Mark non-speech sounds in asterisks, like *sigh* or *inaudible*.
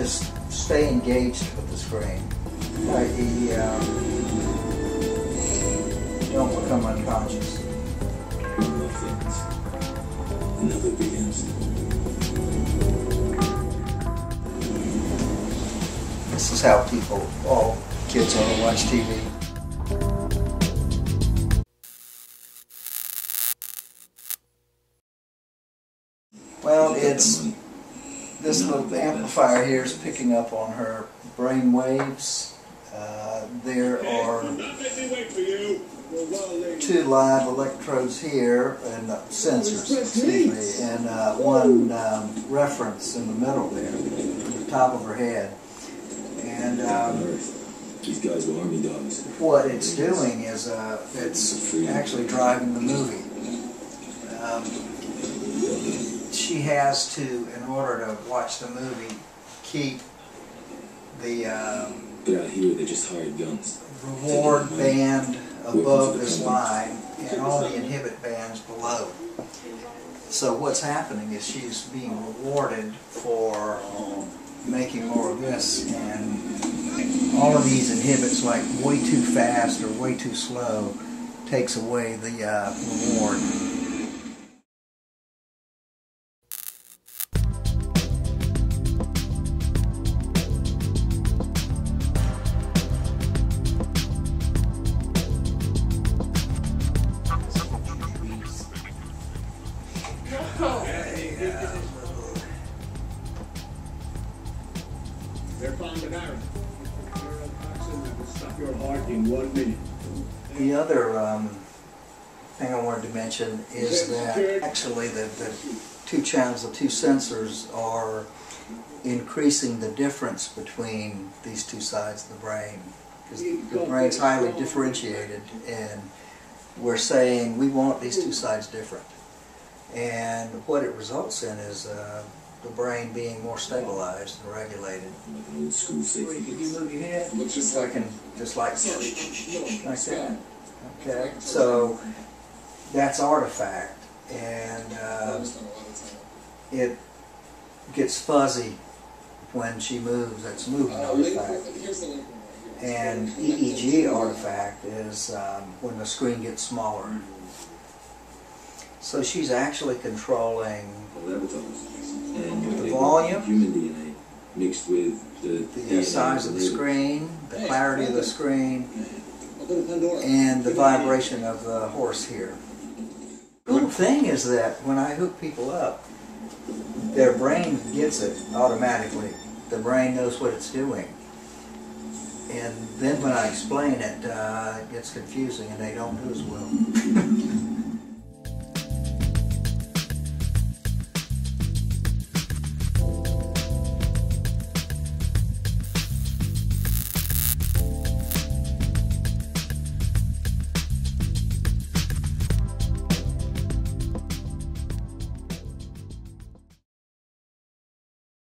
just stay engaged with the screen. i.e., um, don't become unconscious. Never begins. This is how people, all kids want to watch TV. Well, it's this little amplifier here is picking up on her brain waves. Uh, there are two live electrodes here and uh, sensors, excuse me, and uh, one um, reference in the middle there, at the top of her head. And um, These guys were army dogs. what it's doing is uh, it's actually driving the movie. Um, she has to, in order to watch the movie, keep the um, But out here, they just hired guns. reward band above this line and all the inhibit bands below. So what's happening is she's being rewarded for making more of this and all of these inhibits like way too fast or way too slow takes away the uh, reward. The other um, thing I wanted to mention is that actually the, the two channels, the two sensors are increasing the difference between these two sides of the brain. Because the brain's highly differentiated and we're saying we want these two sides different. And what it results in is uh, the brain being more stabilized and regulated. Like an school safety Could you boots. move your head? Looks just like an, just like like that. Okay, so that's artifact, and uh, it gets fuzzy when she moves. That's movement artifact. And EEG artifact is um, when the screen gets smaller. So she's actually controlling Old avatars. And The volume? Human DNA mixed with the, the DNA size of the related. screen, the clarity of the screen, and the vibration of the horse here. The Cool thing is that when I hook people up, their brain gets it automatically. The brain knows what it's doing. And then when I explain it, uh, it gets confusing and they don't do as well. *laughs*